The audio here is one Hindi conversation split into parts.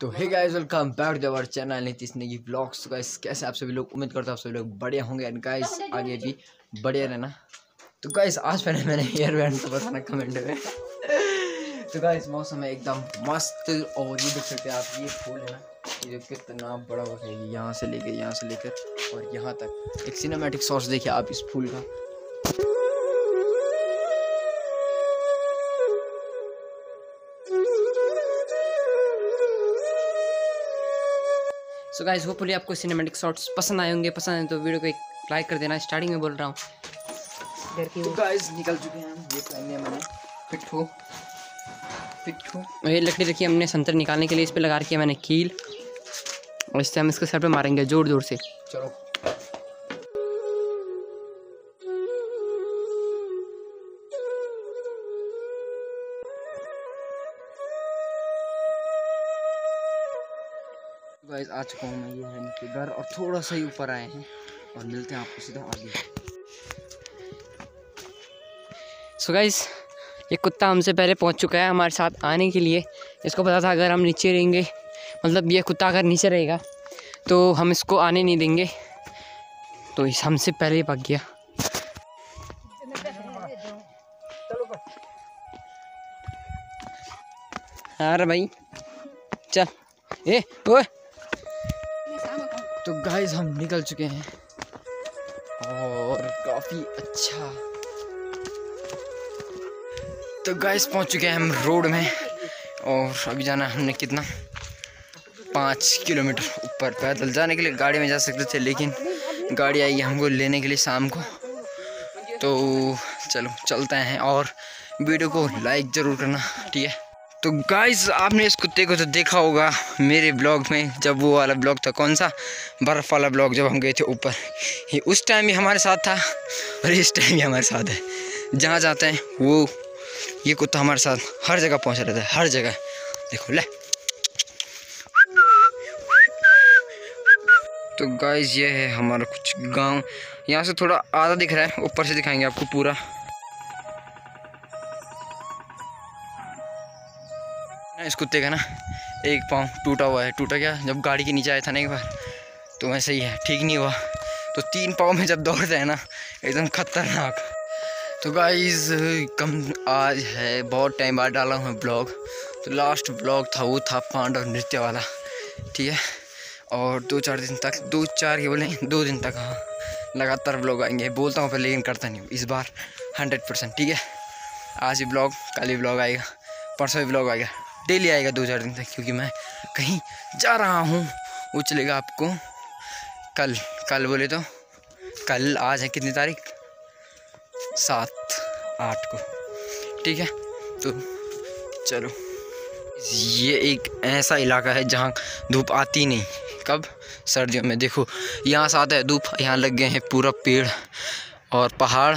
तो hey guys welcome back to our channel Nitish Negi vlogs तो गाइस कैसे आप सभी लोग? उम्मीद करता हूँ आप सभी लोग बढ़िया होंगे। एंड गाइस आगे भी बढ़िया रहना। तो गाइस आज पहले मैंने हेयर बैंड तो बताना कमेंट में। तो गाइस मौसम है एकदम मस्त और ये देख सकते हैं आप ये फूल है ना ये कितना बड़ा हो है यहाँ से लेकर यहाँ से लेकर और यहाँ तक। एक सिनेमैटिक सॉस देखिए आप इस फूल का। सो गाइज़ होपफुली आपको सिनेमेटिक शॉट्स पसंद आए होंगे। पसंद आए तो वीडियो को एक लाइक कर देना। स्टार्टिंग में बोल रहा हूँ। घर की तो गाइस निकल चुके हैं ये पहन मैंने। लकड़ी रखी हमने संतर निकालने के लिए इस पर लगा रखी है मैंने कील। और इससे हम इसके सर पे मारेंगे ज़ोर ज़ोर से। चलो। गाइस आ चुका हूँ मैं ये है इनके घर और थोड़ा सा ही ऊपर आए हैं और मिलते हैं आपको सीधा आगे। सो गाइस ये कुत्ता हमसे पहले पहुँच चुका है हमारे साथ आने के लिए। इसको पता था अगर हम नीचे रहेंगे मतलब ये कुत्ता अगर नीचे रहेगा तो हम इसको आने नहीं देंगे। तो इस हमसे पहले ही पक गया अरे भाई, चल। ए, ओए। तो गाइस हम निकल चुके हैं। और काफ़ी अच्छा। तो गाइस पहुँच चुके हैं हम रोड में। और अभी जाना हमने कितना? पाँच किलोमीटर ऊपर पैदल जाने के लिए। गाड़ी में जा सकते थे, लेकिन गाड़ी आई है हमको लेने के लिए शाम को। तो चलो, चलते हैं। और वीडियो को लाइक ज़रूर करना, ठीक है? तो गाइस आपने इस कुत्ते को तो देखा होगा मेरे ब्लॉग में जब वो वाला ब्लॉग था, कौन सा? बर्फ़ वाला ब्लॉग जब हम गए थे ऊपर। ये उस टाइम भी हमारे साथ था और इस टाइम भी हमारे साथ है। जहाँ जाते हैं, वो ये कुत्ता हमारे साथ हर जगह पहुँचा रहता है, हर जगह। देखो, ले। तो गाइस ये है हमारा कुछ गाँव। यहाँ से थोड़ा आधा दिख रहा है, ऊपर से दिखाएँगे आपको पूरा। इस कुत्ते का ना एक पाँव टूटा हुआ है। टूटा क्या? जब गाड़ी के नीचे आया था ना एक बार तो वैसे ही है। ठीक नहीं हुआ। तो तीन पाँव में जब दौड़ते हैं ना, एकदम खतरनाक। तो गाइज़ कम आज है, बहुत टाइम बाद डाला हूँ ब्लॉग तो लास्ट ब्लॉग था, वो था पांडव नृत्य वाला। ठीक है? और दो चार दिन तक, दो चार के बोले, दो दिन तक हाँ लगातार ब्लॉग आएँगे। बोलता हूँ पर लेकिन करता नहीं इस बार हंड्रेड परसेंट ठीक है? आज ही ब्लॉग कल ही ब्लॉग आएगा, परसों ही ब्लॉग आएगा। डेली आएगा दो चार दिन तक, क्योंकि मैं कहीं जा रहा हूँ। वो चलेगा आपको कल। कल बोले तो कल आज है कितनी तारीख? सात, आठ को। ठीक है? तो चलो। ये एक ऐसा इलाका है जहाँ धूप आती नहीं। कब? सर्दियों में। देखो, यहाँ से आता है धूप, यहाँ लग गए हैं पूरा पेड़ और पहाड़।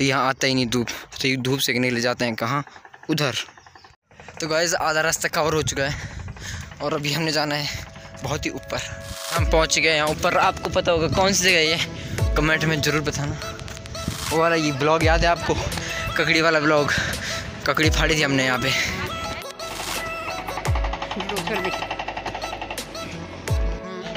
यहाँ आता ही नहीं धूप। तो धूप सेकने ले जाते हैं कहाँ? उधर। तो गाइज़ आधा रास्ता कवर हो चुका है और अभी हमने जाना है बहुत ही ऊपर। हम पहुँच गए यहाँ ऊपर। आपको पता होगा कौन सी जगह ये? कमेंट में ज़रूर बताना। वो वाला ये ब्लॉग याद है आपको? ककड़ी वाला ब्लॉग ककड़ी फाड़ी थी हमने यहाँ पे।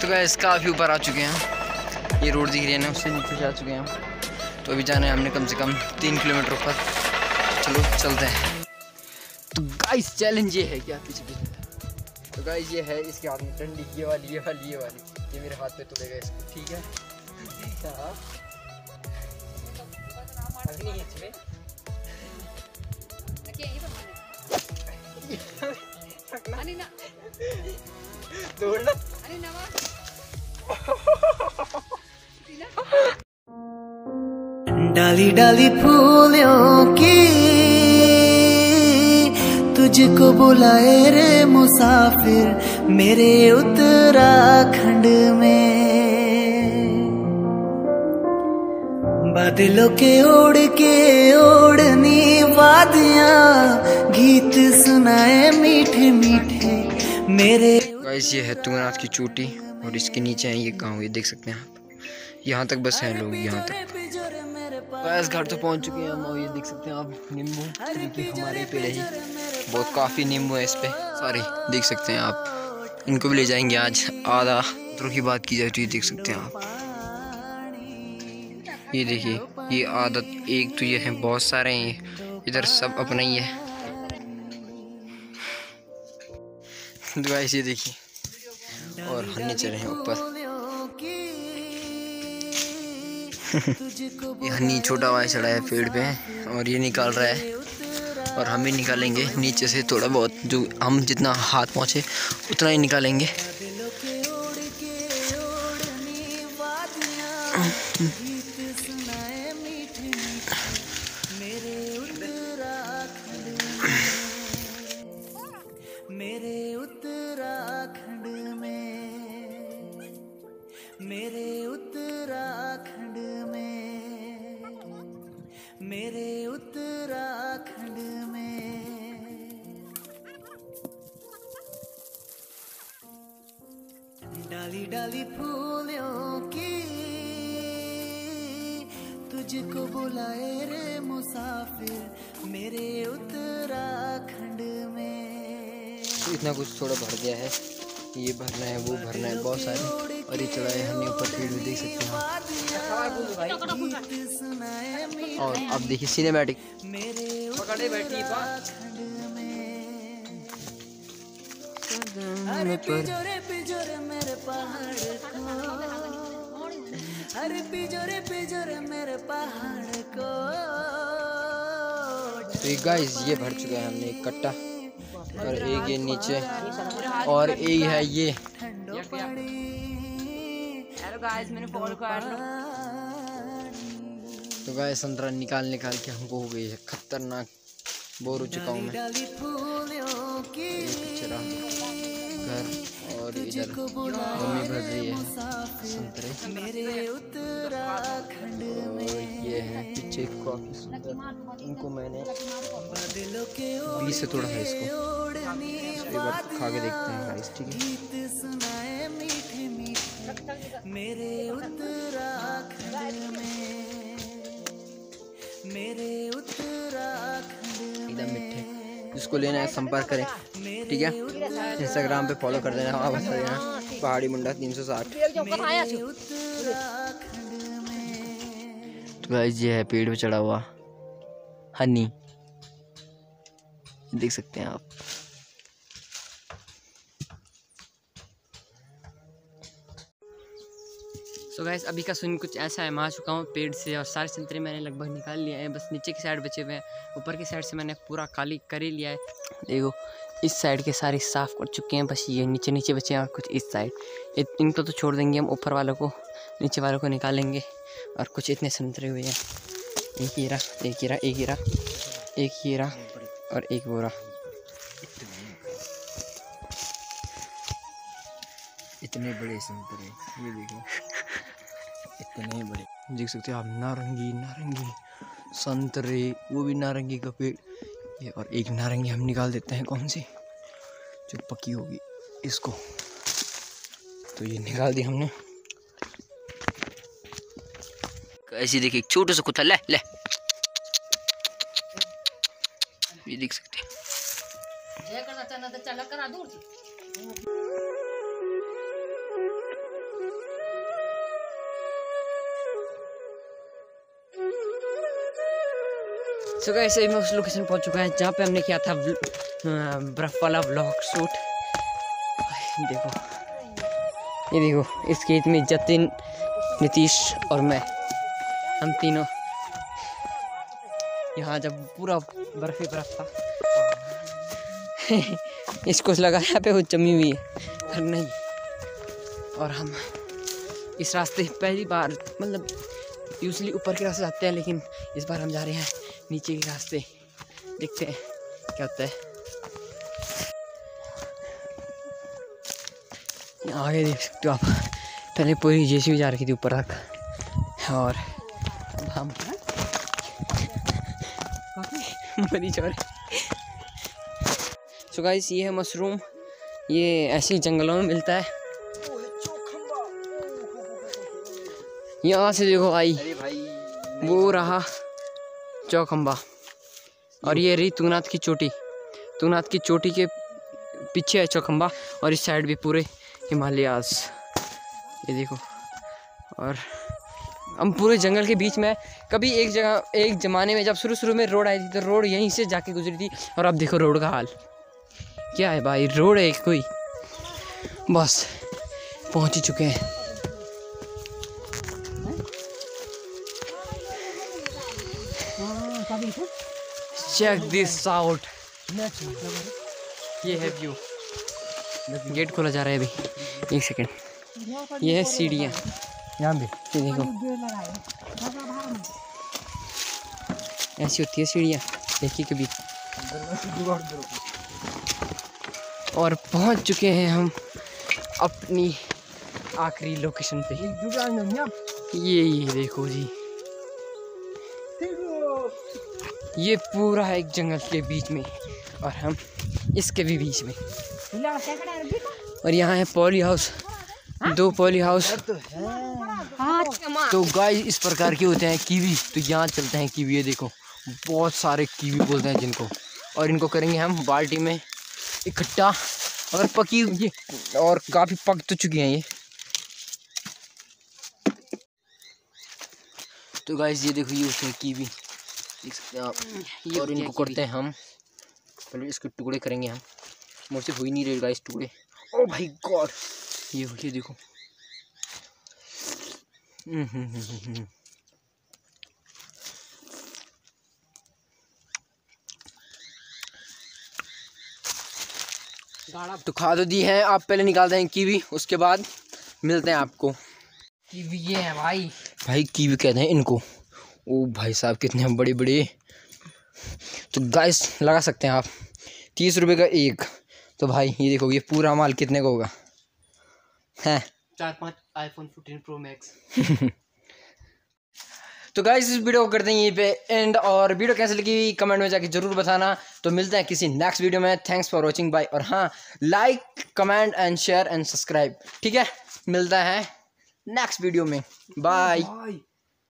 तो गाइज़ काफ़ी ऊपर आ चुके हैं। ये रोड दिख रही है ना, उससे नीचे से आ चुके हैं तो अभी जाना है हमने कम से कम तीन किलोमीटर ऊपर। चलो, चलते हैं। तो गाइस चैलेंज ये है क्या पीछे पीछे? तो गाइस ये है इसके हाथ में डंडी ये वाली ये वाली ये वाली। ये मेरे हाथ पे तोड़ेगा इसको ठीक है? हाँ। अभी नहीं है डाली डाली फूलों की तुझको बुलाए रे मुसाफिर मेरे उत्तराखंड में। बादलों के ओढ़ के ओढ़नी वादियाँ गीत सुनाए मीठे मीठे मेरे गाइस ये है तुंगनाथ की चोटी और इसके नीचे है ये गाँव ये देख सकते हैं आप। यहाँ तक बस हैं लोग यहाँ तक। गैस घर तो पहुँच चुके हैं हम और ये देख सकते हैं आप नींबू हमारे पेड़ है ही बहुत काफ़ी नींबू है इस पे। सारे देख सकते हैं आप। इनको भी ले जाएँगे आज। आधा दूर की बात की जाए तो ये देख सकते हैं आप। ये देखिए, ये आदत एक तो ये है, बहुत सारे हैं ये। इधर सब अपना ही है। तो ये देखिए। और हन्ने चले हैं ऊपर। ये हन्नी छोटा वाला चढ़ा है पेड़ पे और ये निकाल रहा है। और हम ही निकालेंगे नीचे से थोड़ा बहुत, जो हम जितना हाथ पहुँचे, उतना ही निकालेंगे। मेरे उत्तराखंड में, मेरे डाली फूलों की तुझको बुलाए रे मुसाफिर मेरे उत्तराखंड में। इतना कुछ थोड़ा भर गया है। ये भरना है वो भरना है बहुत सारे और ये चढ़ा है हमने ऊपर पेड़ में देख सकते हैं। सुनाए और अब देखिए सिनेमैटिक मेरे पकड़े बैठी बा पहाड़ को। अरे पिजोरे पिजोरे मेरे पहाड़ को। तो गाइस ये भर चुका है हमने एक कट्टा। और एक ये नीचे। और एक है ये। ठंडो पड़ी। हेलो गाइस मैंने फॉलो कर लो तो गाइस संतरा निकाल निकाल के हमको हो गई है? खतरनाक। बोर हो चुका हूँ मैं। घर और इधर मम्मी भर रही है। संतरे मेरे उत्तराखंड और ये है पीछे काफ़ी सुंदर इनको मैंने बीज से? तोड़ा है इसको। एक बार खा के देखते हैं गाइस ठीक है? गीत सुनाए मीठे मीठे। मेरे उत्तराखंड में। मेरे जिसको लेना है, संपर्क करें। ठीक है? इंस्टाग्राम पे फॉलो कर देना। आप बता देना। पहाड़ी मुंडा, तीन सौ साठ। तो ये है पेड़ पे चढ़ा हुआ। हनी। देख सकते हैं आप। सो गैस अभी का सुन कुछ ऐसा है, मैं आ चुका हूँ पेड़ से और सारे संतरे मैंने लगभग निकाल लिए हैं, बस नीचे की साइड बचे हुए हैं। ऊपर की साइड से मैंने पूरा खाली कर ही लिया है। देखो, इस साइड के सारे साफ़ कर चुके हैं, बस ये नीचे नीचे बचे हैं और कुछ इस साइड इनको तो छोड़ देंगे हम, ऊपर वालों को, नीचे वालों को निकालेंगे और कुछ इतने संतरे हुए हैं। एक हीरा एक हीरा एक हीरा एक हीरा और एक बोरा। इतने बड़े संतरे, ये देखो। इतने बड़े। देख सकते हो आप, नारंगी नारंगी संतरे वो भी नारंगी का पेड़। ये और एक नारंगी हम निकाल देते हैं, कौन सी? जो पकी होगी, इसको। तो ये निकाल दी हमने। ऐसे देखिए छोटा सा कुत्ता, ले ले। ये देख सकते हैं। सो गाइस अभी मैं उस लोकेशन पहुँच चुका है, जहाँ पे हमने किया था बर्फ़ वाला व्लॉग शूट देखो। ये देखो, इस खेत में जतिन, नीतीश और मैं, हम तीनों। यहाँ जब पूरा बर्फ़ ही बर्फ़ था इसको लगा यहाँ पे वो जमी हुई है, पर नहीं। और हम इस रास्ते पहली बार मतलब यूजली ऊपर के रास्ते जाते हैं, लेकिन इस बार हम जा रहे हैं नीचे के रास्ते देखते हैं क्या होता है। आगे देख सकते हो आप। पहले पूरी जेसीबी जा रखी थी ऊपर तक। और अब हम मरी जा रहे। सो गाइस ये है मशरूम। ये ऐसे जंगलों में मिलता है। यहाँ से देखो भाई वो रहा। चौखम्बा और ये रही तुंगनाथ की चोटी। तुंगनाथ की चोटी के पीछे है चौखम्बा और इस साइड भी पूरे हिमालयास। ये देखो। और हम पूरे जंगल के बीच में कभी एक जगह, एक ज़माने में जब शुरू शुरू में रोड आई थी तो रोड यहीं से जाके गुजरी थी, और अब देखो रोड का हाल। क्या है भाई, रोड है कोई? बस, पहुँच ही चुके हैं। चेक दिस आउट ये है व्यू गेट खोला जा रहा है अभी. एक सेकंड ये है सीढ़ियाँ. यहाँ भी. ये देखो. ऐसी होती है सीढ़ियाँ. देखिए कभी और पहुँच चुके हैं हम अपनी आखिरी लोकेशन पे. ये ये देखो जी. ये पूरा है एक जंगल के बीच में और हम इसके भी बीच में। और यहाँ है पॉली हाउस, दो पॉली हाउस। तो गाय इस प्रकार के होते हैं कीवी। तो यहाँ चलते हैं कीवी, ये देखो। बहुत सारे कीवी बोलते हैं जिनको। और इनको करेंगे हम बाल्टी में इकट्ठा। अगर पकी ये। और काफ़ी पक तो चुकी हैं ये। तो गाइस ये देखो, ये हैं कीवी। देख सकते हैं आप। और इनको करते हैं हम। पहले इसके टुकड़े करेंगे हम। मुझसे हो ही नहीं रहेगा इस टुकड़े। ओ भाई गॉड। ये ये देखो। हम्म, हम्म, हम्म, हम्म, हम्म। तो खा तो दी है। आप पहले निकालते हैं कीवी उसके बाद मिलते हैं आपको। कीवी ये है भाई। भाई कीवी कहते हैं इनको। ओ भाई साहब कितने बड़े बड़े तो गाइस लगा सकते हैं आप। तीस रुपए का एक। तो भाई ये देखो ये पूरा माल कितने का होगा? है? चार पाँच आईफोन 14 प्रो मैक्स तो गाइस इस वीडियो को करते हैं यहीं पे एंड और वीडियो कैसे लगी कमेंट में जाके ज़रूर बताना। तो मिलते हैं किसी नेक्स्ट वीडियो में। थैंक्स फॉर वॉचिंग बाय और हाँ like comment and share and subscribe ठीक है? मिलता है नेक्स्ट वीडियो में। बाय